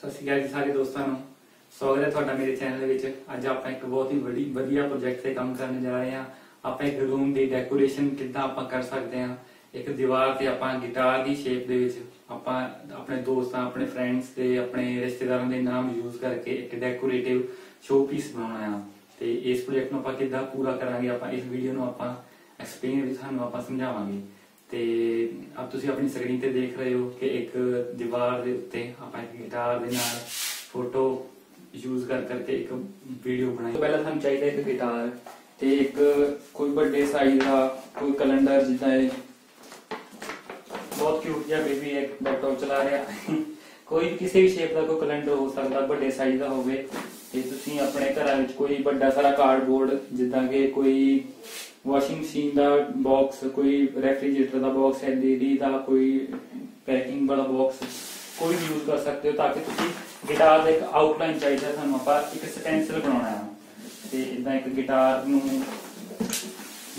ਸਤਿ ਸ਼੍ਰੀ ਅਕਾਲ ਜੀ ਸਾਰੇ ਦੋਸਤਾਂ ਨੂੰ। ਸਵਾਗਤ ਹੈ ਤੁਹਾਡਾ ਮੇਰੇ ਚੈਨਲ ਵਿੱਚ। ਅੱਜ ਆਪਾਂ ਇੱਕ ਬਹੁਤ ਹੀ ਵੱਡੀ, ਵਧੀਆ ਪ੍ਰੋਜੈਕਟ ਤੇ ਕੰਮ ਕਰਨ ਜਾ ਰਹੇ ਹਾਂ। ਆਪਾਂ ਇੱਕ ਰੂਮ ਦੀ ਡੈਕੋਰੇਸ਼ਨ ਕਿੱਦਾਂ ਆਪਾਂ ਕਰ ਸਕਦੇ ਹਾਂ। ਇੱਕ ਦੀਵਾਰ ਤੇ ਆਪਾਂ ਗਿਟਾਰ ਦੀ ਸ਼ੇਪ ਦੇ ਵਿੱਚ ਆਪਾਂ ਆਪਣੇ ਦੋਸਤਾਂ, ਆਪਣੇ ਫਰੈਂਡਸ ਤੇ ਆਪਣੇ ਰਿਸ਼ਤੇਦਾਰਾਂ ਦੇ ਨਾਮ ਯੂਜ਼ ਕਰਕੇ ਇੱਕ ਡੈਕੋਰੇਟਿਵ ਸ਼ੋ ਬਣਾਉਣਾ ਆ। ਤੇ ਇਸ ਪ੍ਰੋਜੈਕਟ ਨੂੰ ਆਪਾਂ ਕਿੱਦਾਂ ਪੂਰਾ ਕਰਾਂਗੇ, ਆਪਾਂ ਇਸ ਵੀਡੀਓ ਨੂੰ ਆਪਾਂ ਐਕਸਪਲੇਨ ਵਿੱਚ ਤੁਹਾਨੂੰ ਆਪਾਂ ਸਮਝਾਵਾਂਗੇ। ਤੇ ਆਪ ਤੁਸੀਂ ਆਪਣੀ ਸਕਰੀਨ ਤੇ ਦੇਖ ਰਹੇ ਹੋ ਕਿ ਇੱਕ ਦੀਵਾਰ ਦੇ ਉੱਤੇ ਆਪਾਂ ਇੱਕ ਗਿਟਾਰ ਦੇ ਨਾਲ ਫੋਟੋ ਯੂਜ਼ ਕਰ ਕਰਕੇ ਇੱਕ ਵੀਡੀਓ ਬਣਾਈ। ਪਹਿਲਾਂ ਸਾਨੂੰ ਚਾਹੀਦਾ ਇੱਕ ਗਿਟਾਰ ਤੇ ਇੱਕ ਕੋਈ ਵੱਡੇ ਸਾਈਜ਼ ਦਾ ਕੋਈ ਕੈਲੰਡਰ ਜਿੱਦਾਂ ਇਹ ਬਹੁਤ ਕਿਊਟ ਜਿਹਾ ਬੇਬੀ ਇੱਕ ਲੈਪਟਾਪ ਚਲਾ ਰਿਹਾ। ਕੋਈ ਕਿਸੇ ਵੀ ਸ਼ੇਪ ਦਾ ਕੋਈ ਕੈਲੰਡਰ ਹੋ ਸਕਦਾ, ਵੱਡੇ ਸਾਈਜ਼ ਦਾ ਹੋਵੇ। ਤੇ ਤੁਸੀਂ ਆਪਣੇ ਘਰਾਂ ਵਿੱਚ ਕੋਈ ਵੱਡਾ ਸਾਰਾ ਕਾਰਡਬੋਰਡ ਜਿੱਦਾਂ ਕਿ ਕੋਈ ਵਾਸ਼ਿੰਗ ਮਸ਼ੀਨ ਦਾ ਬਾਕਸ ਕੋਈ ਰੈਫਰੀਜਰੇਟਰ ਦਾ ਬਾਕਸ ਐਲਈਡੀ ਦਾ ਕੋਈ ਪੈਕਿੰਗ ਵਾਲਾ ਬਾਕਸ ਕੋਈ ਵੀ ਯੂਜ਼ ਕਰ ਸਕਦੇ ਹੋ ਤਾਂ ਕਿ ਤੁਸੀਂ ਗਿਟਾਰ ਦਾ ਇੱਕ ਆਊਟਲਾਈਨ ਚਾਹੀਦਾ ਸਾਨੂੰ ਆਪਾਂ ਇੱਕ ਸਟੈਂਸਲ ਬਣਾਉਣਾ ਹੈ। ਤੇ ਇਦਾਂ ਇੱਕ ਗਿਟਾਰ ਨੂੰ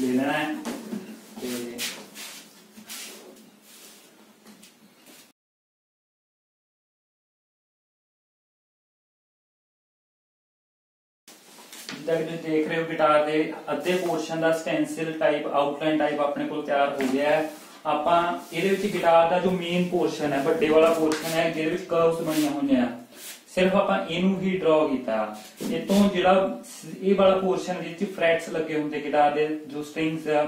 ਲੈ ਲੈਣਾ ਹੈ ਤੇ ਜਿੱਦਾਂ ਤੁਸੀਂ ਦੇਖ ਰਹੇ ਹੋ ਗਿਟਾਰ ਦੇ ਅੱਧੇ ਪੋਰਸ਼ਨ ਦਾ ਸਟੈਂਸਿਲ ਟਾਈਪ ਆਊਟਲਾਈਨ ਟਾਈਪ ਆਪਣੇ ਕੋਲ ਤਿਆਰ ਹੋ ਗਿਆ ਹੈ। ਆਪਾਂ ਇਹਦੇ ਵਿੱਚ ਗਿਟਾਰ ਦਾ ਜੋ ਮੇਨ ਪੋਰਸ਼ਨ ਹੈ, ਵੱਡੇ ਵਾਲਾ ਪੋਰਸ਼ਨ ਹੈ, ਜਿਹਦੇ ਵਿੱਚ ਕਰਵਸ ਬਣੀਆਂ ਹੋਈਆਂ ਸਿਰਫ ਆਪਾਂ ਇਹਨੂੰ ਹੀ ਡਰਾ ਕੀਤਾ। ਇਹ ਤੋਂ ਜਿਹੜਾ ਇਹ ਵਾਲਾ ਪੋਰਸ਼ਨ ਵਿੱਚ ਫਰੈਟਸ ਲੱਗੇ ਹੁੰਦੇ ਗਿਟਾਰ ਦੇ, ਜੋ ਸਟ੍ਰਿੰਗਸ ਆ,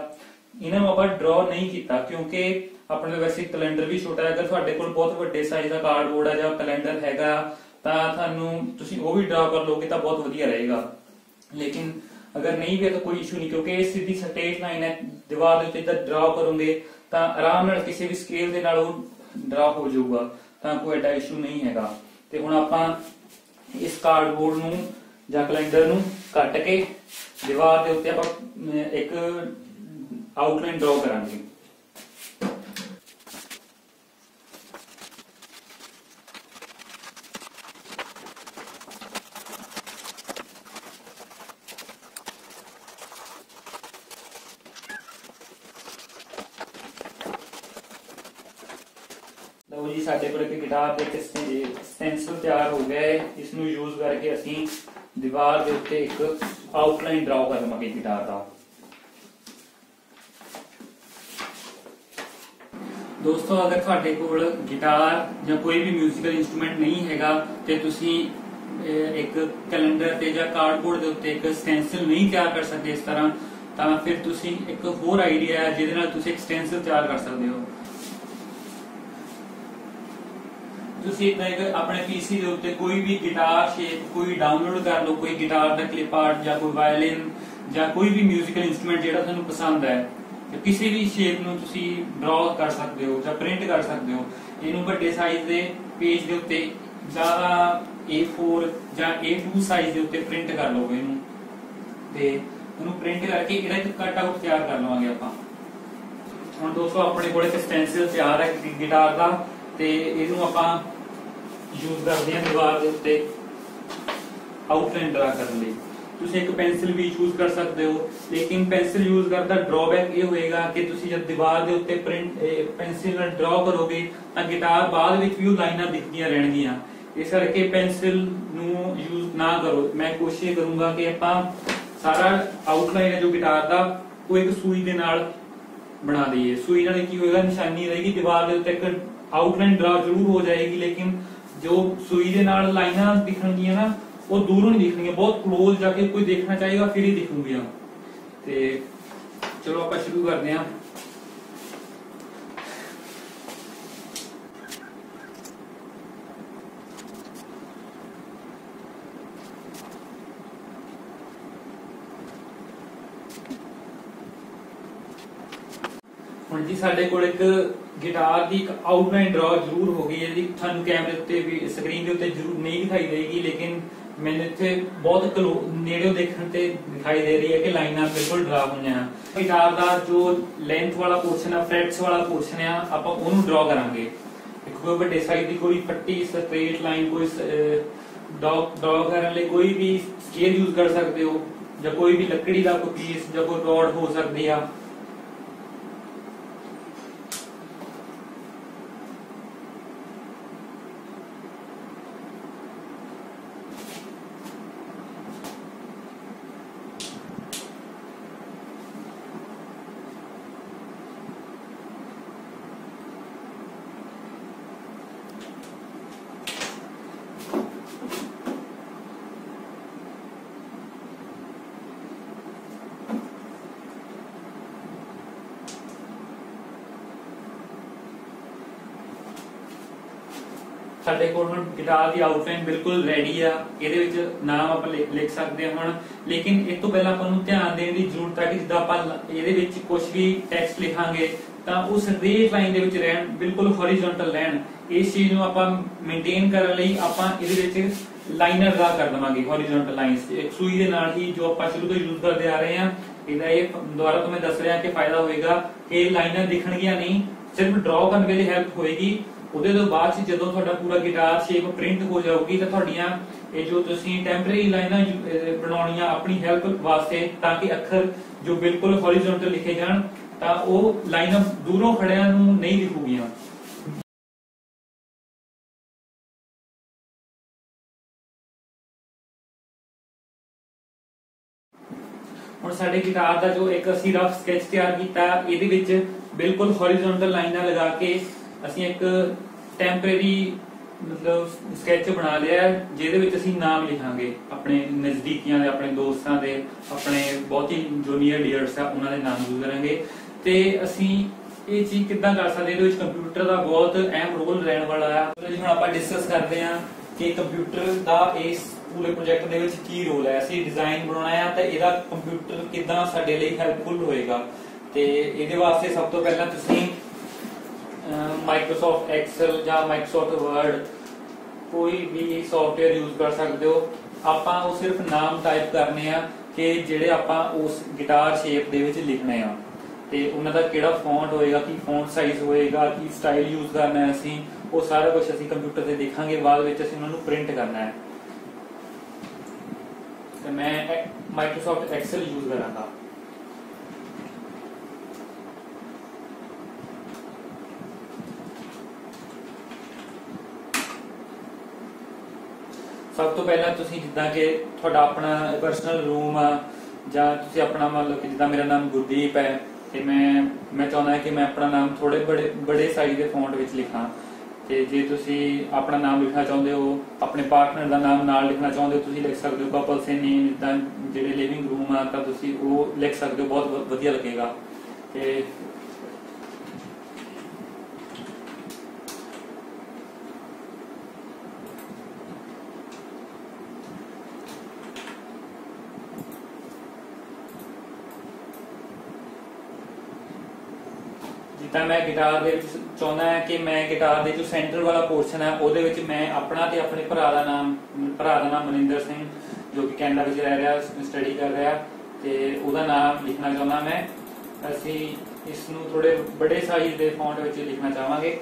ਇਹਨਾਂ ਨੂੰ ਆਪਾਂ ਡਰਾ ਨਹੀਂ ਕੀਤਾ, ਕਿਉਂਕਿ ਆਪਣੇ ਕੋਲ ਵੈਸੇ ਕੈਲੰਡਰ ਵੀ ਛੋਟਾ ਹੈ। ਅਗਰ ਤੁਹਾਡੇ ਕੋਲ ਬਹੁਤ ਵੱਡੇ ਸਾਈਜ਼ ਦਾ ਕਾਰਡਬੋਰਡ ਹੈ ਜਾਂ ਕੈਲੰਡਰ ਹੈਗਾ, ਤਾਂ ਤੁਹਾਨੂੰ ਤੁਸੀਂ ਉਹ ਵੀ ਡਰਾ ਕਰ ਲੋਗੇ ਤਾਂ ਬਹੁਤ ਵਧੀਆ ਰਹੇਗਾ। ਲੇਕਿਨ ਅਗਰ ਨਹੀਂ ਵੀ ਹੈ ਤਾਂ ਕੋਈ ਇਸ਼ੂ ਨਹੀਂ ਕਿਉਂਕਿ ਇਹ ਸਿੱਧੀ ਸਟੇਟ ਲਾਈਨ ਹੈ ਦੀਵਾਰ ਦੇ ਉੱਤੇ ਜਦ ਡਰਾ ਕਰੋਗੇ ਤਾਂ ਆਰਾਮ ਨਾਲ ਕਿਸੇ ਵੀ ਸਕੇਲ ਦੇ ਨਾਲ ਉਹ ਡਰਾ ਹੋ ਜਾਊਗਾ ਤਾਂ ਕੋਈ ਐਡਾ ਇਸ਼ੂ ਨਹੀਂ ਹੈਗਾ। ਤੇ ਹੁਣ ਆਪਾਂ ਇਸ ਕਾਰਡਬੋਰਡ ਨੂੰ ਜਾਂ ਕੈਲੰਡਰ ਨੂੰ ਕੱਟ ਕੇ ਦੀਵਾਰ ਦੇ ਉੱਤੇ ਆਪਾਂ ਅਮ, ਇੱਕ ਆਊਟਲਾਈਨ ਡਰਾ ਕਰਾਂਗੇ ਲਓ ਜੀ ਸਾਡੇ ਕੋਲ ਇੱਕ ਗਿਟਾਰ ਤੇ ਇੱਕ ਸਟੈਂਸਲ ਤਿਆਰ ਹੋ ਗਿਆ ਹੈ ਇਸ ਨੂੰ ਯੂਜ਼ ਕਰਕੇ ਅਸੀਂ ਦੀਵਾਰ ਦੇ ਉੱਤੇ ਇੱਕ ਆਊਟਲਾਈਨ ਡਰਾ ਕਰ ਲਵਾਂਗੇ ਗਿਟਾਰ ਦਾ ਦੋਸਤੋ ਅਗਰ ਤੁਹਾਡੇ ਕੋਲ ਗਿਟਾਰ ਜਾਂ ਕੋਈ ਵੀ 뮤지컬 ਇਨਸਟਰੂਮੈਂਟ ਨਹੀਂ ਹੈਗਾ ਤੇ ਤੁਸੀਂ ਅਹ, ਇੱਕ ਕੈਲੰਡਰ ਤੇ ਜਾਂ ਕਾਰਡਬੋਰਡ ਦੇ ਉੱਤੇ ਇੱਕ ਸਟੈਂਸਲ ਨਹੀਂ ਤਿਆਰ ਕਰ ਸਕਦੇ ਇਸ ਤਰ੍ਹਾਂ ਤਾਂ ਫਿਰ ਤੁਸੀਂ ਇੱਕ ਹੋਰ ਆਈਡੀਆ ਹੈ ਜਿਹਦੇ ਨਾਲ ਤੁਸੀਂ ਇੱਕ ਸਟੈਂਸਲ ਤਿਆਰ ਕਰ ਸਕਦੇ ਹੋ ਤੁਸੀਂ ਇਦਾਂ ਇੱਕ ਆਪਣੇ ਪੀਸੀ ਦੇ ਉੱਤੇ ਕੋਈ ਵੀ ਗਿਟਾਰ ਸ਼ੇਪ ਕੋਈ ਡਾਊਨਲੋਡ ਕਰ ਲਓ ਕੋਈ ਗਿਟਾਰ ਦਾ ਕਲਿੱਪ ਆਰਟ ਜਾਂ ਕੋਈ ਵਾਇਲਿਨ ਜਾਂ ਕੋਈ ਵੀ 뮤지컬 ਇਨਸਟਰੂਮੈਂਟ ਜਿਹੜਾ ਤੁਹਾਨੂੰ ਪਸੰਦ ਹੈ ਤੇ ਕਿਸੇ ਵੀ ਸ਼ੇਪ ਨੂੰ ਤੁਸੀਂ ਡਰਾ ਕਰ ਸਕਦੇ ਹੋ ਜਾਂ ਪ੍ਰਿੰਟ ਕਰ ਸਕਦੇ ਹੋ ਇਹਨੂੰ ਵੱਡੇ ਸਾਈਜ਼ ਦੇ ਪੇਜ ਦੇ ਉੱਤੇ ਜਾਂ A4 ਜਾਂ A2 ਸਾਈਜ਼ ਦੇ ਉੱਤੇ ਪ੍ਰਿੰਟ ਕਰ ਲਓ ਇਹਨੂੰ ਤੇ ਉਹਨੂੰ ਪ੍ਰਿੰਟ ਕਰਕੇ ਇਹਦਾ ਇੱਕ ਕੱਟ ਆਊਟ ਤਿਆਰ ਕਰ ਲਵਾਂਗੇ ਆਪਾਂ ਹੁਣ ਦੋਸਤੋ ਆਪਣੇ ਕੋਲ ਇੱਕ ਸਟੈਂਸਿਲ ਤਿਆਰ ਹੈ ਗਿਟਾਰ ਦਾ ਤੇ ਇਹਨੂੰ ਆਪਾਂ ਯੂਜ਼ ਕਰਦੇ ਹਾਂ ਦੀਵਾਰ ਦੇ ਉੱਤੇ ਆਊਟਲਾਈਨ ਡਰਾ ਕਰਨ ਲਈ। ਤੁਸੀਂ ਇੱਕ ਪੈਨਸਿਲ ਵੀ ਯੂਜ਼ ਕਰ ਸਕਦੇ ਹੋ, ਲੇਕਿਨ ਪੈਨਸਿਲ ਯੂਜ਼ ਕਰਦਾ ਡਰਾਬੈਕ ਇਹ ਹੋਏਗਾ ਕਿ ਤੁਸੀਂ ਜਦ ਦੀਵਾਰ ਦੇ ਉੱਤੇ ਪ੍ਰਿੰਟ ਪੈਨਸਿਲ ਨਾਲ ਡਰਾ ਕਰੋਗੇ, ਤਾਂ ਗਿਟਾਰ ਬਾਅਦ ਵਿੱਚ ਵੀ ਉਹ ਲਾਈਨਾਂ ਦਿਖਦੀਆਂ ਰਹਿਣਗੀਆਂ। ਇਸ ਕਰਕੇ ਪੈਨਸਿਲ ਨੂੰ ਯੂਜ਼ ਨਾ ਕਰੋ। ਮੈਂ ਕੋਸ਼ਿਸ਼ ਕਰੂੰਗਾ ਕਿ ਆਪਾਂ ਸਾਰਾ ਆਊਟਲਾਈਨ ਜੋ ਗਿਟਾਰ ਦਾ, ਉਹ ਇੱਕ ਸੂਈ ਦੇ ਨਾਲ ਬਣਾ ਦਈਏ ਸੂਈ ਨਾਲ ਕੀ ਹੋਏਗਾ, ਨਿਸ਼ਾਨੀ ਰਹੇਗੀ, ਦੀਵਾਰ ਦੇ ਉੱਤੇ ਇੱਕ ਆਊਟਲਾਈਨ ਡਰਾ ਜ਼ਰੂਰ ਹੋ ਜਾਏਗੀ, ਲੇਕਿਨ ਜੋ ਸੂਈ ਦੇ ਨਾਲ ਲਾਈਨਾਂ ਦਿਖਣਗੀਆਂ ਨਾ, ਉਹ ਦੂਰੋਂ ਨਹੀਂ ਦਿਖਣਗੀਆਂ। ਬਹੁਤ ক্লোਜ਼ ਜਾ ਕੇ ਕੋਈ ਦੇਖਣਾ ਚਾਹੇਗਾ, ਫਿਰ ਹੀ ਦਿਖੂਗੀਆਂ। ਤੇ ਚਲੋ ਆਪਾਂ ਸ਼ੁਰੂ ਕਰਦੇ ਹਾਂ। ਹੁਣ ਜੀ ਸਾਡੇ ਕੋਲ ਇੱਕ ਗਿਟਾਰ ਦੀ ਇੱਕ ਆਊਟਲਾਈਨ ਡਰਾ ਜ਼ਰੂਰ ਹੋ ਗਈ ਹੈ ਜੀ। ਤੁਹਾਨੂੰ ਕੈਮਰੇ ਉੱਤੇ ਵੀ ਸਕਰੀਨ ਦੇ ਉੱਤੇ ਜ਼ਰੂਰ ਨਹੀਂ ਦਿਖਾਈ ਦੇਗੀ, ਲੇਕਿਨ ਮੈਨੂੰ ਇੱਥੇ ਬਹੁਤ ਨੇੜਿਓਂ ਦੇਖਣ ਤੇ ਦਿਖਾਈ ਦੇ ਰਹੀ ਹੈ ਕਿ ਲਾਈਨਾਂ ਬਿਲਕੁਲ ਡਰਾ ਹੋਈਆਂ। ਆ ਗਿਟਾਰ ਦਾ ਜੋ ਲੈਂਥ ਵਾਲਾ ਪੋਰਸ਼ਨ ਆ ਫਰੈਟਸ ਵਾਲਾ ਪੋਰਸ਼ਨ ਆ, ਆਪਾਂ ਉਹਨੂੰ ਡਰਾ ਕਰਾਂਗੇ। ਕੋਈ ਵੱਡੇ ਸਾਈਜ਼ ਦੀ ਕੋਈ ਪੱਟੀ ਸਟ੍ਰੇਟ ਲਾਈਨ ਕੋਈ ਡੌਗ ਡਰਾ ਕਰਨ ਲਈ ਕੋਈ ਵੀ ਸਕੇਲ ਯੂਜ਼ ਕਰ ਸਕਦੇ ਹੋ, ਜਾਂ ਕੋਈ ਵੀ ਲੱਕੜੀ ਦਾ ਕੋਈ ਪੀਸ ਜਾਂ ਕੋਈ ਰੋਡ ਹੋ ਸਕਦੀ ਆ। ਸਾਡੇ ਕੋਲ ਹੁਣ ਗਿਟਾਰ ਦੀ ਆਊਟਲਾਈਨ ਬਿਲਕੁਲ ਰੈਡੀ ਆ। ਇਹਦੇ ਵਿੱਚ ਨਾਮ ਆਪਾਂ ਲਿਖ ਸਕਦੇ ਹਾਂ ਹੁਣ। ਲੇਕਿਨ ਇਸ ਤੋਂ ਪਹਿਲਾਂ ਆਪਾਂ ਨੂੰ ਧਿਆਨ ਦੇਣ ਦੀ ਜ਼ਰੂਰਤ ਹੈ ਕਿ ਜਿੱਦਾਂ ਆਪਾਂ ਇਹਦੇ ਵਿੱਚ ਕੁਝ ਵੀ ਟੈਕਸਟ ਲਿਖਾਂਗੇ, ਤਾਂ ਉਹ ਸਟ੍ਰੇਟ ਲਾਈਨ ਦੇ ਵਿੱਚ ਰਹਿਣ, ਬਿਲਕੁਲ ਹੌਰੀਜ਼ੌਂਟਲ ਰਹਿਣ। ਇਸ ਚੀਜ਼ ਨੂੰ ਆਪਾਂ ਮੇਨਟੇਨ ਕਰਨ ਲਈ ਆਪਾਂ ਇਹਦੇ ਵਿੱਚ ਲਾਈਨਰ ਦਾ ਕਰ ਦਵਾਂਗੇ ਹੌਰੀਜ਼ੌਂਟਲ ਲਾਈਨਸ ਇੱਕ ਸੂਈ ਦੇ ਨਾਲ ਹੀ ਜੋ ਆਪਾਂ ਸ਼ੁਰੂ ਤੋਂ ਯੂਜ਼ ਕਰਦੇ ਆ ਰਹੇ ਹਾਂ, ਇਹਦਾ ਇਹ ਦੁਬਾਰਾ ਤੋਂ ਦੱਸ ਰਿਹਾ ਕਿ ਫਾਇਦਾ ਹੋਏਗਾ। ਕਿ ਲਾਈਨਰ ਦਿਖਣਗੀਆਂ ਨਹੀਂ, ਸਿਰਫ ਡਰਾਅ ਕਰਨ ਵੇਲੇ ਹੈਲਪ ਹੋਏਗੀ। ਉਹਦੇ ਤੋਂ ਬਾਅਦ 'ਚ ਜਦੋਂ ਤੁਹਾਡਾ ਪੂਰਾ ਗਿਟਾਰ ਸ਼ੇਪ ਪ੍ਰਿੰਟ ਹੋ ਜਾਊਗੀ ਤਾਂ ਤੁਹਾਡੀਆਂ ਇਹ ਜੋ ਤੁਸੀਂ ਟੈਂਪਰੇਰੀ ਲਾਈਨਾਂ ਬਣਾਉਣੀਆਂ ਆਪਣੀ ਹੈਲਪ ਵਾਸਤੇ ਤਾਂ ਕਿ ਅੱਖਰ ਜੋ ਬਿਲਕੁਲ ਹੌਰੀਜ਼ੌਂਟਲ ਲਿਖੇ ਜਾਣ, ਤਾਂ ਉਹ ਲਾਈਨਾਂ ਦੂਰੋਂ ਖੜਿਆਂ ਨੂੰ ਨਹੀਂ ਦਿਖੂਗੀਆਂ। ਹੁਣ ਸਾਡੇ ਗਿਟਾਰ ਦਾ ਜੋ ਇੱਕ ਅਸੀਂ ਰਫ ਸਕੈਚ ਤਿਆਰ ਕੀਤਾ, ਇਹਦੇ ਵਿੱਚ ਬਿਲਕੁਲ ਹੌਰੀਜ਼ੌਂਟਲ ਲਾਈਨਾਂ ਲਗਾ ਕੇ ਅਸੀਂ ਇੱਕ ਟੈਂਪਰੇਰੀ ਮਤਲਬ ਸਕੈਚ ਬਣਾ ਲਿਆ ਜਿਹਦੇ ਵਿੱਚ ਅਸੀਂ ਨਾਮ ਲਿਖਾਂਗੇ। ਆਪਣੇ ਨਜ਼ਦੀਕੀਆਂ ਦੇ, ਆਪਣੇ ਦੋਸਤਾਂ ਦੇ, ਆਪਣੇ ਬਹੁਤ ਹੀ ਜੂਨੀਅਰ ਡੀਅਰਸ ਆ, ਉਹਨਾਂ ਦੇ ਨਾਮ ਯੂਜ਼ ਕਰਾਂਗੇ। ਤੇ ਅਸੀਂ ਇਹ ਚੀਜ਼ ਕਿੱਦਾਂ ਕਰ ਸਕਦੇ ਇਹਦੇ ਵਿੱਚ ਕੰਪਿਊਟਰ ਦਾ ਬਹੁਤ ਅਹਿਮ ਰੋਲ ਰਹਿਣ ਵਾਲਾ ਆ। ਜੀ ਹੁਣ ਆਪਾਂ ਡਿਸਕਸ ਕਰਦੇ ਹਾਂ ਕਿ ਕੰਪਿਊਟਰ ਦਾ ਇਸ ਪੂਰੇ ਪ੍ਰੋਜੈਕਟ ਦੇ ਵਿੱਚ ਕੀ ਰੋਲ ਹੈ। ਅਸੀਂ ਡਿਜ਼ਾਈਨ ਬਣਾਉਣਾ ਹੈ ਤਾਂ ਇਹਦਾ ਕੰਪਿਊਟਰ ਕਿੱਦਾਂ ਸਾਡੇ ਲਈ ਹੈਲਪਫੁਲ ਹੋਏਗਾ। ਤੇ ਇਹਦੇ ਵਾਸਤੇ ਸਭ ਤੋਂ ਪਹਿਲਾਂ ਤੁਸੀਂ ਮਾਈਕਰੋਸਾਫਟ ਐਕਸਲ ਜਾਂ ਮਾਈਕਰੋਸਾਫਟ ਵਰਡ ਕੋਈ ਵੀ ਸੌਫਟਵੇਅਰ ਯੂਜ਼ ਕਰ ਸਕਦੇ ਹੋ। ਆਪਾਂ ਉਹ ਸਿਰਫ ਨਾਮ ਟਾਈਪ ਕਰਨੇ ਆ ਕਿ ਜਿਹੜੇ ਆਪਾਂ ਉਸ ਗਿਟਾਰ ਸ਼ੇਪ ਦੇ ਵਿੱਚ ਲਿਖਣੇ ਆ। ਤੇ ਉਹਨਾਂ ਦਾ ਕਿਹੜਾ ਫੌਂਟ ਹੋਏਗਾ, ਕੀ ਫੌਂਟ ਸਾਈਜ਼ ਹੋਏਗਾ, ਕੀ ਸਟਾਈਲ ਯੂਜ਼ ਕਰਨਾ ਹੈ ਅਸੀਂ, ਉਹ ਸਾਰਾ ਕੁਝ ਅਸੀਂ ਕੰਪਿਊਟਰ ਤੇ ਦੇਖਾਂਗੇ, ਬਾਅਦ ਵਿੱਚ ਅਸੀਂ ਉਹਨਾਂ ਨੂੰ ਪ੍ਰਿੰਟ ਕਰਨਾ ਹੈ। ਤੇ ਮੈਂ ਮਾਈਕਰੋਸਾਫਟ ਐਕਸਲ ਯੂਜ਼ ਕਰਾਂਗਾ। ਸਭ ਤੋਂ ਪਹਿਲਾਂ ਤੁਸੀਂ ਜਿੱਦਾਂ ਕਿ ਤੁਹਾਡਾ ਆਪਣਾ ਪਰਸਨਲ ਰੂਮ ਆ, ਜਾਂ ਤੁਸੀਂ ਆਪਣਾ ਮੰਨ ਲਓ ਕਿ ਜਿੱਦਾਂ ਮੇਰਾ ਨਾਮ ਗੁਰਦੀਪ ਹੈ, ਤੇ ਮੈਂ ਮੈਂ ਚਾਹੁੰਦਾ ਕਿ ਮੈਂ ਆਪਣਾ ਨਾਮ ਥੋੜੇ ਬੜੇ ਬੜੇ ਸਾਈਜ਼ ਦੇ ਫੌਂਟ ਵਿੱਚ ਲਿਖਾਂ। ਤੇ ਜੇ ਤੁਸੀਂ ਆਪਣਾ ਨਾਮ ਲਿਖਣਾ ਚਾਹੁੰਦੇ ਹੋ, ਆਪਣੇ ਪਾਰਟਨਰ ਦਾ ਨਾਮ ਨਾਲ ਲਿਖਣਾ ਚਾਹੁੰਦੇ ਹੋ, ਤੁਸੀਂ ਲਿਖ ਸਕਦੇ ਹੋ ਕਪਲ ਸੇ ਨੇਮ ਜਿੱਦਾਂ ਜਿਹੜੇ ਲਿਵਿੰਗ ਰੂਮ ਆ, ਤਾਂ ਤੁਸੀਂ ਉਹ ਲਿਖ ਸਕਦੇ ਹੋ, ਬਹੁਤ ਵ- ਵਧੀਆ ਲੱਗੇਗਾ। ਤੇ ਜਿੱਦਾਂ ਮੈਂ ਗਿਟਾਰ ਦੇ ਵਿੱਚ ਚਾਹੁੰਦਾ ਹਾਂ ਕਿ ਮੈਂ ਗਿਟਾਰ ਦੇ ਜੋ ਸੈਂਟਰ ਵਾਲਾ ਪੋਰਸ਼ਨ ਹੈ, ਉਹਦੇ ਵਿੱਚ ਮੈਂ ਆਪਣਾ ਤੇ ਆਪਣੇ ਭਰਾ ਦਾ ਨਾਮ, ਭਰਾ ਦਾ ਨਾਮ ਮਨਿੰਦਰ ਸਿੰਘ, ਜੋ ਕਿ ਕੈਨੇਡਾ ਵਿੱਚ ਰਹਿ ਰਿਹਾ ਸਟੱਡੀ ਕਰ ਰਿਹਾ ਤੇ ਉਹਦਾ ਨਾਮ ਲਿਖਣਾ ਚਾਹੁੰਦਾ ਮੈਂ। ਅਸੀਂ ਇਸ ਨੂੰ ਥੋੜੇ ਬੜੇ ਸਾਈਜ਼ ਦੇ ਫੌਂਟ ਵਿੱਚ ਲਿਖਣਾ ਚਾਹਾਂਗੇ।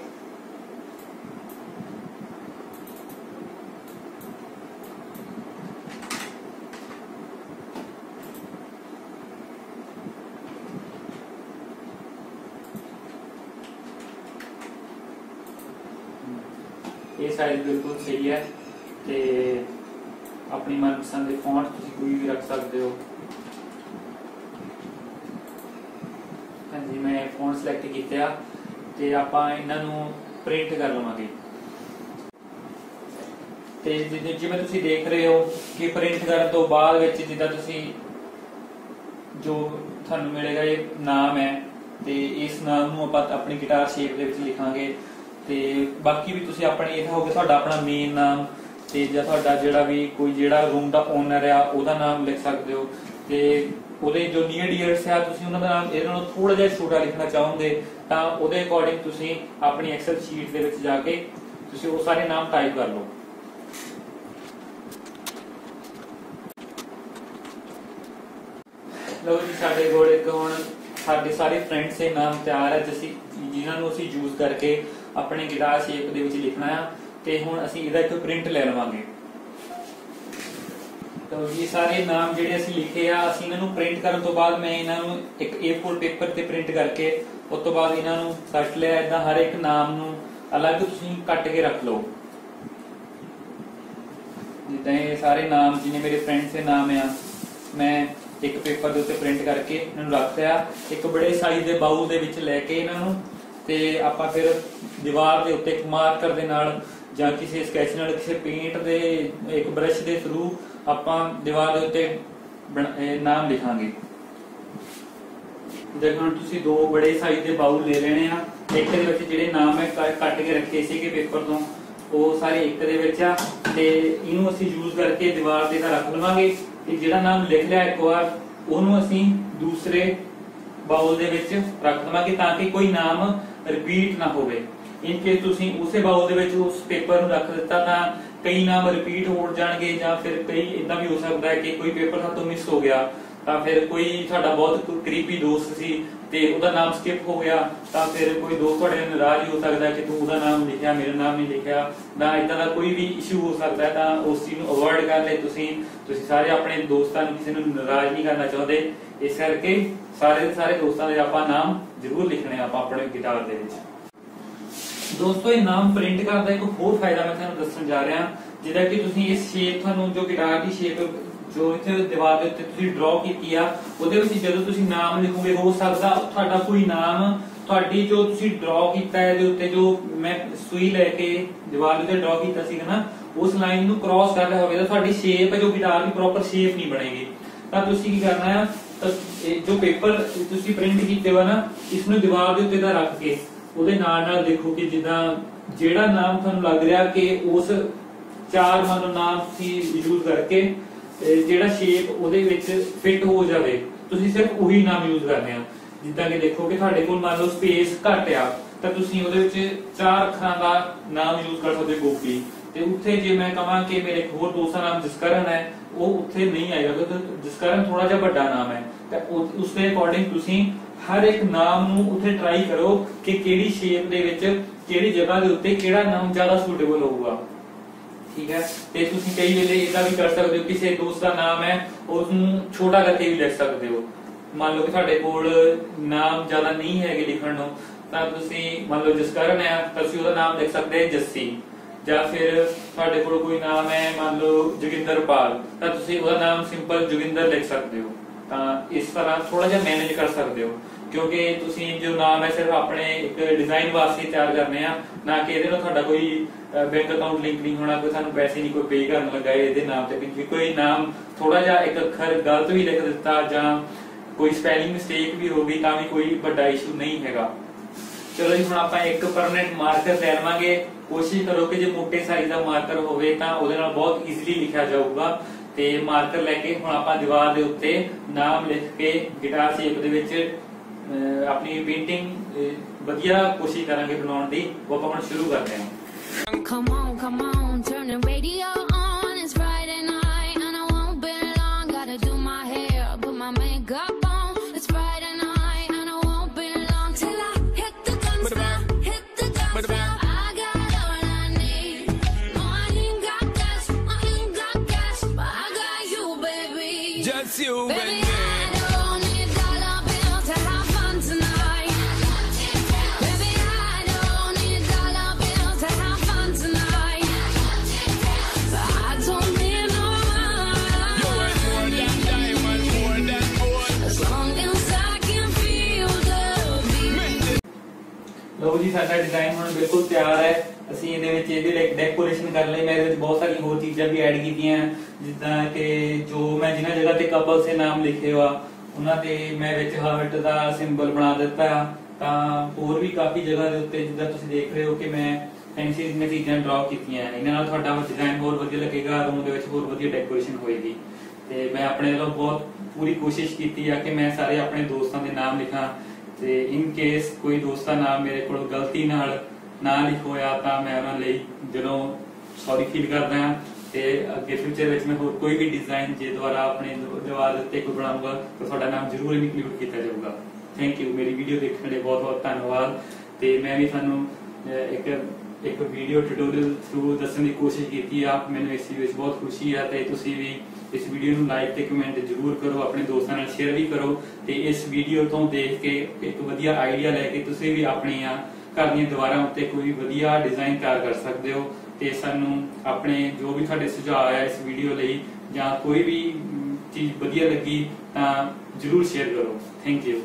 ਇਹ ਸਾਈਜ਼ ਬਿਲਕੁਲ ਸਹੀ ਹੈ ਤੇ ਆਪਣੀ ਮਨਪਸੰਦ ਦੇ ਫੌਂਟ ਤੁਸੀਂ ਕੋਈ ਵੀ ਰੱਖ ਸਕਦੇ ਹੋ। ਹਾਂਜੀ, ਮੈਂ ਫੌਂਟ ਸਿਲੈਕਟ ਕੀਤਾ ਤੇ ਆਪਾਂ ਇਹਨਾਂ ਨੂੰ ਪ੍ਰਿੰਟ ਕਰ ਲਵਾਂਗੇ। ਤੇ ਜਿਵੇਂ ਜਿਵੇਂ ਤੁਸੀਂ ਦੇਖ ਰਹੇ ਹੋ ਕਿ ਪ੍ਰਿੰਟ ਕਰਨ ਤੋਂ ਬਾਅਦ ਵਿੱਚ ਜਿੱਦਾਂ ਤੁਸੀਂ ਜੋ ਤੁਹਾਨੂੰ ਮਿਲੇਗਾ ਇਹ ਨਾਮ ਹੈ ਤੇ ਇਸ ਨਾਮ ਨੂੰ ਆਪਾਂ ਆਪਣੀ ਗਿਟਾਰ ਸ਼ੇਪ ਦੇ ਵਿੱਚ ਲਿਖਾਂਗੇ। ਤੇ ਬਾਕੀ ਵੀ ਤੁਸੀਂ ਆਪਣੇ ਇਹ ਹੋਵੇ ਤੁਹਾਡਾ ਆਪਣਾ ਮੇਨ ਨਾਮ ਤੇ ਜਾਂ ਤੁਹਾਡਾ ਜਿਹੜਾ ਵੀ ਕੋਈ ਜਿਹੜਾ ਰੂਮ ਦਾ ਓਨਰ ਆ, ਉਹਦਾ ਨਾਮ ਲਿਖ ਸਕਦੇ ਹੋ। ਤੇ ਉਹਦੇ ਜੋ ਨੀਅਰ ਡੀਅਰਸ ਆ, ਤੁਸੀਂ ਉਹਨਾਂ ਦਾ ਨਾਮ ਇਹਨਾਂ ਨੂੰ ਥੋੜਾ ਜਿਹਾ ਛੋਟਾ ਲਿਖਣਾ ਚਾਹੋਗੇ, ਤਾਂ ਉਹਦੇ ਅਕੋਰਡਿੰਗ ਤੁਸੀਂ ਆਪਣੀ ਐਕਸਲ ਸ਼ੀਟ ਦੇ ਵਿੱਚ ਜਾ ਕੇ ਤੁਸੀਂ ਉਹ ਸਾਰੇ ਨਾਮ ਟਾਈਪ ਕਰ ਲਓ। ਲਓ ਜੀ, ਸਾਡੇ ਕੋਲ ਇੱਕ ਹੁਣ ਸਾਡੇ ਸਾਰੇ ਫਰੈਂਡਸ ਦੇ ਨਾਮ ਤਿਆਰ ਹੈ ਜਿਸੀ ਜਿਨ੍ਹਾਂ ਨੂੰ ਅਸੀਂ ਯੂਜ਼ ਕਰਕੇ ਆਪਣੇ ਗਿਟਾਰ ਸ਼ੇਪ ਦੇ ਵਿੱਚ ਲਿਖਣਾ ਆ, ਤੇ ਹੁਣ ਅਸੀਂ ਇਹਦਾ ਇੱਕ ਪ੍ਰਿੰਟ ਲੈ ਲਵਾਂਗੇ। ਤਾਂ ਇਹ ਸਾਰੇ ਨਾਮ ਜਿਹੜੇ ਅਸੀਂ ਲਿਖੇ ਆ, ਅਸੀਂ ਇਹਨਾਂ ਨੂੰ ਪ੍ਰਿੰਟ ਕਰਨ ਤੋਂ ਬਾਅਦ ਮੈਂ ਇਹਨਾਂ ਨੂੰ ਇੱਕ A4 ਪੇਪਰ ਤੇ ਪ੍ਰਿੰਟ ਕਰਕੇ, ਉਸ ਤੋਂ ਬਾਅਦ ਇਹਨਾਂ ਨੂੰ ਕੱਟ ਲਿਆ ਇਦਾਂ ਹਰ ਇੱਕ ਨਾਮ ਨੂੰ ਅਲੱਗ ਤੁਸੀਂ ਕੱਟ ਕੇ ਰੱਖ ਲਓ। ਜਿੱਦਾਂ ਇਹ ਸਾਰੇ ਨਾਮ ਜਿਹਨੇ ਮੇਰੇ ਫਰੈਂਡਸ ਦੇ ਨਾਮ ਆ, ਮੈਂ ਇੱਕ ਪੇਪਰ ਦੇ ਉੱਤੇ ਪ੍ਰਿੰਟ ਕਰਕੇ ਇਹਨਾਂ ਨੂੰ ਰੱਖਿਆ ਇੱਕ ਬੜੇ ਸਾਈਜ਼ ਦੇ ਬਾਊਲ ਦੇ ਵਿੱਚ ਲੈ ਕੇ ਇਹਨਾਂ ਨੂੰ ਤੇ ਆਪਾਂ ਫਿਰ ਦੀਵਾਰ ਦੇ ਉੱਤੇ ਇੱਕ ਮਾਰਕਰ ਦੇ ਨਾਲ ਜਾਂ ਕਿਸੇ ਸਕੈਚ ਨਾਲ ਕਿਸੇ ਪੇਂਟ ਦੇ, ਇੱਕ ਬ੍ਰਸ਼ ਦੇ ਥਰੂ ਆਪਾਂ ਦੀਵਾਰ ਦੇ ਉੱਤੇ ਨਾਮ ਲਿਖਾਂਗੇ। ਦੇਖੋ ਤੁਸੀਂ ਦੋ ਬੜੇ ਸਾਈਜ਼ ਦੇ ਬਾਉਲ ਲੈ ਲੈਣੇ ਆ। ਇੱਕ ਦੇ ਵਿੱਚ ਜਿਹੜੇ ਨਾਮ ਹੈ ਕੱਟ ਕੇ ਰੱਖੇ ਸੀਗੇ ਪੇਪਰ ਤੋਂ, ਉਹ ਸਾਰੇ ਇੱਕ ਦੇ ਵਿੱਚ ਆ। ਤੇ ਇਹਨੂੰ ਅਸੀਂ ਯੂਜ਼ ਕਰਕੇ ਦੀਵਾਰ ਤੇ ਤਾਂ ਰੱਖ ਲਵਾਂਗੇ। ਤੇ ਜਿਹੜਾ ਨਾਮ ਲਿਖ ਲਿਆ ਇੱਕ ਵਾਰ, ਉਹਨੂੰ ਅਸੀਂ ਦੂਸਰੇ ਬਾਉਲ ਦੇ ਵਿੱਚ ਰੱਖ ਦਵਾਂਗੇ ਤਾਂ ਕਿ ਕੋਈ ਨਾਮ ਰਿਪੀਟ ਨਾ ਹੋਵੇ। ਇਨ ਕੇਸ ਤੁਸੀਂ ਉਸੇ ਬਾਉਲ ਦੇ ਵਿੱਚ ਉਸ ਪੇਪਰ ਨੂੰ ਰੱਖ ਦਿੱਤਾ ਤਾਂ ਕਈ ਨਾਮ ਰਿਪੀਟ ਹੋ ਜਾਣਗੇ ਜਾਂ ਫਿਰ ਕਈ ਇਦਾਂ ਵੀ ਹੋ ਸਕਦਾ ਹੈ ਕਿ ਕੋਈ ਪੇਪਰ ਸਾਤੋਂ ਮਿਸ ਹੋ ਗਿਆ, ਤਾਂ ਫਿਰ ਕੋਈ ਸਾਡਾ ਬਹੁਤ ਕਰੀਬੀ ਦੋਸਤ ਸੀ ਤੇ ਉਹਦਾ ਨਾਮ ਸਕਿਪ ਹੋ ਗਿਆ, ਤਾਂ ਫਿਰ ਕੋਈ ਦੋਸਤ ਤੁਹਾਡੇ ਨਾਲ ਨਾਰਾਜ਼ ਹੋ ਸਕਦਾ ਕਿ ਤੂੰ ਉਹਦਾ ਨਾਮ ਲਿਖਿਆ, ਮੇਰਾ ਨਾਮ ਨਹੀਂ ਲਿਖਿਆ ਤਾਂ ਇਦਾਂ ਦਾ ਕੋਈ ਵੀ ਇਸ਼ੂ ਹੋ ਸਕਦਾ ਤਾਂ ਉਸ ਚੀਜ਼ ਨੂੰ ਅਵੋਇਡ ਕਰ ਲਈ ਤੁਸੀਂ ਤੁਸੀਂ ਸਾਰੇ ਆਪਣੇ ਦੋਸਤਾਂ ਨੂੰ ਕਿਸੇ ਨੂੰ ਨਾਰਾਜ਼ ਨਹੀਂ ਕਰਨਾ ਚਾਹੁੰਦੇ। ਇਸ ਕਰਕੇ ਸਾਰੇ ਸਾਰੇ ਦੋਸਤਾਂ ਦੇ ਆਪਾਂ ਨਾਮ ਜ਼ਰੂਰ ਲਿਖਣੇ ਆਪਾਂ ਆਪਣੇ ਗਿਟਾਰ ਦੇ ਵਿੱਚ। ਦੋਸਤੋ, ਇਹ ਨਾਮ ਪ੍ਰਿੰਟ ਕਰਨ ਦਾ ਇੱਕ ਹੋਰ ਫਾਇਦਾ ਮੈਂ ਤੁਹਾਨੂੰ ਦੱਸਣ ਜਾ ਰਿਹਾ। ਜਿਹਦਾ ਕਿ ਤੁਸੀਂ ਇਸ ਸ਼ੇਪ ਤੁਹਾਨੂੰ ਜੋ ਗਿਟਾਰ ਦੀ ਸ਼ੇਪ ਜੋ ਇੱਥੇ ਦੀਵਾਰ ਦੇ ਉੱਤੇ ਤੁਸੀਂ ਡਰਾਅ ਕੀਤੀ ਆ, ਉਹਦੇ ਵਿੱਚ ਜਦੋਂ ਤੁਸੀਂ ਨਾਮ ਲਿਖੋਗੇ, ਹੋ ਸਕਦਾ ਤੁਹਾਡਾ ਕੋਈ ਨਾਮ, ਤੁਹਾਡੀ ਜੋ ਤੁਸੀਂ ਡਰਾਅ ਕੀਤਾ ਹੈ ਦੇ ਉੱਤੇ ਜੋ ਮੈਂ ਸੂਈ ਲੈ ਕੇ ਦੀਵਾਰ ਦੇ ਉੱਤੇ ਕੀਤਾ ਸੀਗਾ ਨਾ, ਉਸ ਲਾਈਨ ਨੂੰ ਕ੍ਰਾਸ ਕਰ ਰਿਹਾ ਹੋਵੇ ਤੁਹਾਡੀ ਸ਼ੇਪ ਜੋ ਗਿਟਾਰ ਦੀ ਪ੍ਰੋਪਰ ਸ਼ੇਪ ਨਹੀਂ ਬਣੇਗੀ। ਤਾਂ ਤੁਸੀਂ ਕੀ ਕਰਨਾ ਹੈ ਤਾਂ ਇਹ ਜੋ ਪੇਪਰ ਤੁਸੀਂ ਪ੍ਰਿੰਟ ਕੀਤੇ ਵਾ ਨਾ ਇਸ ਨੂੰ ਦੀਵਾਰ ਦੇ ਉੱਤੇ ਦਾ ਰੱਖ ਕੇ, ਉਹਦੇ ਨਾਲ ਨਾਲ ਦੇਖੋ ਕਿ ਜਿੱਦਾਂ ਜਿਹੜਾ ਨਾਮ ਤੁਹਾਨੂੰ ਲੱਗ ਰਿਹਾ ਕਿ ਉਸ ਚਾਰ ਮੰਨ ਨਾਮ ਤੁਸੀਂ ਯੂਜ਼ ਕਰਕੇ ਜਿਹੜਾ ਸ਼ੇਪ ਉਹਦੇ ਵਿੱਚ ਫਿੱਟ ਹੋ ਜਾਵੇ, ਤੁਸੀਂ ਸਿਰਫ ਉਹੀ ਨਾਮ ਯੂਜ਼ ਕਰਨੇ ਆ। ਜਿੱਦਾਂ ਕਿ ਦੇਖੋ ਕਿ ਤੁਹਾਡੇ ਕੋਲ ਮੰਨ ਲਓ ਸਪੇਸ ਘੱਟ ਆ, ਤਾਂ ਤੁਸੀਂ ਉਹਦੇ ਵਿੱਚ ਚਾਰ ਅੱਖਰਾਂ ਦਾ ਨਾਮ ਯੂਜ਼ ਕਰ ਸਕਦੇ ਹੋ ਗੋਪੀ। ਤੇ ਉੱਥੇ ਜੇ ਮੈਂ ਕਹਾਂ ਕਿ ਮੇਰੇ ਹੋਰ ਦੋਸਤ ਨਾਮ ਜਸਕਰਨ ਹੈ ਉਹ ਉੱਥੇ ਨਹੀਂ ਆਏਗਾ ਕਿਉਂਕਿ ਜਸਕਰਨ ਥੋੜਾ ਜਿਹਾ ਵੱਡਾ ਨਾਮ ਹੈ, ਤਾਂ ਉਸ ਦੇ ਅਕੋਰਡਿੰਗ ਤੁਸੀਂ ਹਰ ਇੱਕ ਨਾਮ ਨੂੰ ਉੱਥੇ ਟਰਾਈ ਕਰੋ ਕਿ ਕਿਹੜੀ ਸ਼ੇਪ ਦੇ ਵਿੱਚ, ਕਿਹੜੀ ਜਗ੍ਹਾ ਦੇ ਉੱਤੇ ਕਿਹੜਾ ਨਾਮ ਜ਼ਿਆਦਾ ਸੂਟੇਬਲ ਹੋਊਗਾ। ਠੀਕ ਹੈ? ਤੇ ਤੁਸੀਂ ਕਈ ਵੇਲੇ ਇਦਾਂ ਵੀ ਕਰ ਸਕਦੇ ਹੋ, ਕਿਸੇ ਦੋਸਤ ਦਾ ਨਾਮ ਹੈ ਉਸ ਨੂੰ ਛੋਟਾ ਕਰਕੇ ਵੀ ਲਿਖ ਸਕਦੇ ਹੋ। ਮੰਨ ਲਓ ਕਿ ਤੁਹਾਡੇ ਕੋਲ ਨਾਮ ਜ਼ਿਆਦਾ ਨਹੀਂ ਹੈਗੇ ਲਿਖਣ ਨੂੰ, ਤਾਂ ਤੁਸੀਂ ਮੰਨ ਲਓ ਜਸਕਰਨ ਹੈ, ਤੁਸੀਂ ਉਹਦਾ ਨਾਮ ਲਿਖ ਸਕਦੇ ਜੱਸੀ। ਜਾਂ ਫਿਰ ਤੁਹਾਡੇ ਕੋਲ ਕੋਈ ਨਾਮ ਹੈ, ਮੰਨ ਲਓ ਜੋਗਿੰਦਰਪਾਲ ਤਾਂ ਤੁਸੀਂ ਉਹਦਾ ਨਾਮ ਸਿੰਪਲ ਜੋਗਿੰਦਰ ਲਿਖ ਸਕਦੇ ਹੋ। ਤਾਂ ਇਸ ਤਰ੍ਹਾਂ ਥੋੜਾ ਜਿਹਾ ਮੈਨੇਜ ਕਰ ਸਕਦੇ ਹੋ। ਕਿਉਂਕਿ ਤੁਸੀਂ ਜੋ ਨਾਮ ਹੈ, ਸਿਰਫ ਆਪਣੇ ਇੱਕ ਡਿਜ਼ਾਈਨ ਵਾਸਤੇ ਤਿਆਰ ਕਰਨੇ ਆ, ਨਾ ਕਿ ਇਹਦੇ ਨਾਲ ਤੁਹਾਡਾ ਕੋਈ ਬੈਂਕ ਅਕਾਊਂਟ ਲਿੰਕ ਨਹੀਂ ਹੋਣਾ, ਕੋਈ ਤੁਹਾਨੂੰ ਪੈਸੇ ਨਹੀਂ, ਕੋਈ ਪੇ ਕਰਨ ਲੱਗਾ ਇਹਦੇ ਨਾਮ ਤੇ। ਵੀ ਕੋਈ ਨਾਮ ਥੋੜਾ ਜਿਹਾ ਇੱਕ ਅੱਖਰ ਗਲਤ ਵੀ ਲਿਖ ਦਿੱਤਾ ਜਾਂ ਕੋਈ ਸਪੈਲਿੰਗ ਮਿਸਟੇਕ ਵੀ ਹੋ ਗਈ, ਤਾਂ ਵੀ ਕੋਈ ਵੱਡਾ ਇਸ਼ੂ ਨਹੀਂ ਹੈਗਾ। ਚਲੋ ਜੀ ਹੁਣ ਆਪਾਂ ਇੱਕ ਪਰਮਨੈਂਟ ਮਾਰਕਰ ਲੈ ਲਵਾਂਗੇ। ਕੋਸ਼ਿਸ਼ ਕਰੋ ਕਿ ਜੇ ਮੋਟੇ ਸਾਈਜ਼ ਦਾ ਮਾਰਕਰ ਹੋਵੇ ਤਾਂ ਉਹਦੇ ਨਾਲ ਬਹੁਤ ਈਜ਼ੀਲੀ ਲਿਖਿਆ ਜਾਊਗਾ। ਤੇ ਮਾਰਕਰ ਲੈ ਕੇ ਹੁਣ ਆਪਾਂ ਦੀਵਾਰ ਦੇ ਉੱਤੇ ਨਾਮ ਲਿਖ ਕੇ ਗਿਟਾਰ ਸ਼ੇਪ ਦੇ ਵਿੱਚ ਆਪਣੀ ਪੇਂਟਿੰਗ ਵਧੀਆ ਕੋਸ਼ਿਸ਼ ਕਰਾਂਗੇ ਬਣਾਉਣ ਦੀ। ਉਹ ਆਪਾਂ ਹੁਣ ਸ਼ੁਰੂ ਕਰਦੇ ਹਾਂ। Come on, come on, turn the radio ਲਓ ਜੀ, ਸਾਡਾ ਡਿਜ਼ਾਈਨ ਹੁਣ ਬਿਲਕੁਲ ਤਿਆਰ ਹੈ। ਅਸੀਂ ਇਹਦੇ ਵਿੱਚ ਇਹਦੇ ਲਈ ਡੈਕੋਰੇਸ਼ਨ ਕਰਨ ਲਈ ਮੈਂ ਇਹਦੇ ਵਿੱਚ ਬਹੁਤ ਸਾਰੀਆਂ ਹੋਰ ਚੀਜ਼ਾਂ ਵੀ ਐਡ ਕੀਤੀਆਂ। ਜਿੱਦਾਂ ਕਿ ਜੋ ਮੈਂ ਜਿਨ੍ਹਾਂ ਜਗ੍ਹਾ ਤੇ ਕਪਲ ਦੇ ਨਾਮ ਲਿਖੇ ਵਾ ਉਹਨਾਂ ਤੇ ਮੈਂ ਵਿੱਚ ਹਾਰਟ ਦਾ ਸਿੰਬਲ ਬਣਾ ਦਿੱਤਾ। ਤਾਂ ਹੋਰ ਵੀ ਕਾਫੀ ਜਗ੍ਹਾ ਦੇ ਉੱਤੇ ਜਿੱਦਾਂ ਤੁਸੀਂ ਦੇਖ ਰਹੇ ਹੋ ਕਿ ਮੈਂ ਫੈਂਸੀ ਦੀਆਂ ਚੀਜ਼ਾਂ ਡਰਾ ਕੀਤੀਆਂ ਇਹਨਾਂ ਨਾਲ ਤੁਹਾਡਾ ਡਿਜ਼ਾਈਨ ਹੋਰ ਵਧੀਆ ਲੱਗੇਗਾ ਰੂਮ ਦੇ ਵਿੱਚ ਹੋਰ ਵਧੀਆ ਡੈਕੋਰੇਸ਼ਨ ਹੋਏਗੀ। ਤੇ ਮੈਂ ਆਪਣੇ ਵੱਲੋਂ ਬਹੁਤ ਪੂਰੀ ਕੋਸ਼ਿਸ਼ ਕੀਤੀ ਆ ਕਿ ਮੈਂ ਸਾਰੇ ਆਪਣੇ ਦੋਸਤਾਂ ਦੇ ਨਾਮ ਲਿਖਾਂ। ਤੇ ਇਨ ਕੇਸ ਕੋਈ ਦੋਸਤ ਦਾ ਮੇਰੇ ਕੋਲ ਗਲਤੀ ਨਾਲ ਨਾ ਲਿਖ ਹੋਇਆ ਤਾਂ ਮੈਂ ਉਹਨਾਂ ਲਈ ਜਦੋਂ ਸੌਰੀ ਫੀਲ ਕਰਦਾ ਹਾਂ ਤੇ ਅੱਗੇ ਫਿਊਚਰ ਵਿੱਚ ਮੈਂ ਹੋਰ ਕੋਈ ਵੀ ਡਿਜ਼ਾਈਨ ਜੇ ਦੁਆਰਾ ਆਪਣੇ ਦ- ਦੀਵਾਰ ਉੱਤੇ ਕੋਈ ਬਣਾਉਂਗਾ ਤਾਂ ਤੁਹਾਡਾ ਨਾਮ ਜ਼ਰੂਰ ਇਨਕਲੂਡ ਕੀਤਾ ਜਾਊਗਾ। ਥੈਂਕ ਯੂ ਮੇਰੀ ਵੀਡੀਓ ਦੇਖਣ ਲਈ ਬਹੁਤ ਬਹੁਤ ਧੰਨਵਾਦ। ਤੇ ਮੈਂ ਵੀ ਤੁਹਾਨੂੰ ਇੱਕ ਇੱਕ ਵੀਡੀਓ ਟਿਊਟੋਰੀਅਲ ਥਰੂ ਦੱਸਣ ਦੀ ਕੋਸ਼ਿਸ਼ ਕੀਤੀ ਆ। ਮੈਨੂੰ ਇਸ ਵਿੱਚ ਬਹੁਤ ਖੁਸ਼ੀ ਹੈ ਤੇ ਤੁਸੀਂ ਵੀ ਇਸ ਵੀਡੀਓ ਨੂੰ ਲਾਈਕ ਤੇ ਕਮੈਂਟ ਜ਼ਰੂਰ ਕਰੋ, ਆਪਣੇ ਦੋਸਤਾਂ ਨਾਲ ਸ਼ੇਅਰ ਵੀ ਕਰੋ ਤੇ ਇਸ ਵੀਡੀਓ ਤੋਂ ਦੇਖ ਕੇ ਇੱਕ ਵਧੀਆ ਆਈਡੀਆ ਲੈ ਕੇ ਤੁਸੀਂ ਵੀ ਆਪਣੀਆਂ ਘਰ ਦੀਆਂ ਦੀਵਾਰਾਂ ਉੱਤੇ ਕੋਈ ਵਧੀਆ ਡਿਜ਼ਾਈਨ ਤਿਆਰ ਕਰ ਸਕਦੇ ਹੋ ਤੇ ਸਾਨੂੰ ਆਪਣੇ ਜੋ ਵੀ ਤੁਹਾਡੇ ਸੁਝਾਅ ਆਇਆ ਇਸ ਵੀਡੀਓ ਲਈ ਜਾਂ ਕੋਈ ਵੀ ਚੀਜ਼ ਵਧੀਆ ਲੱਗੀ ਤਾਂ ਜ਼ਰੂਰ ਸ਼ੇਅਰ ਕਰੋ। Thank you